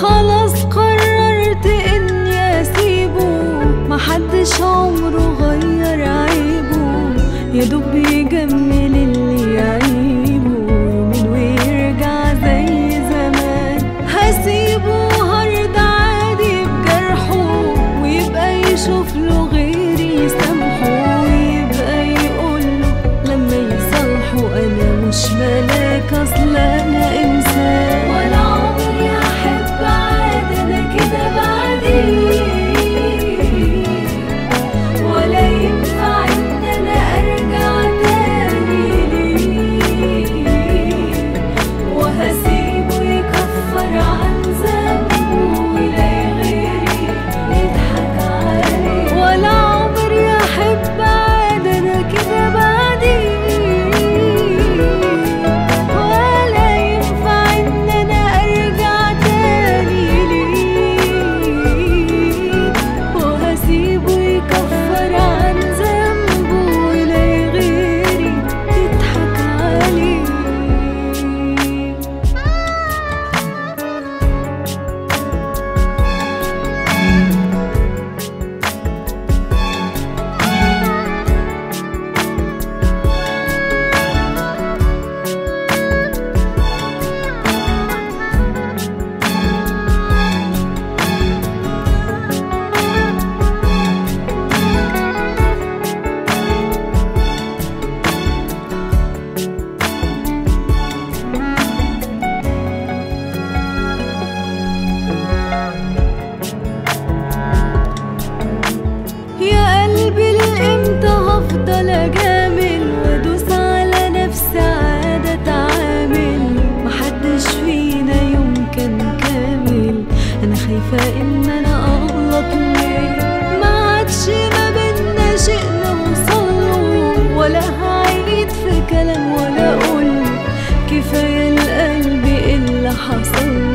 خلاص قررت اني اسيبه محدش عمره غير عيبه. يا دوب كلام ولا قول كفاية القلب اللي حصل.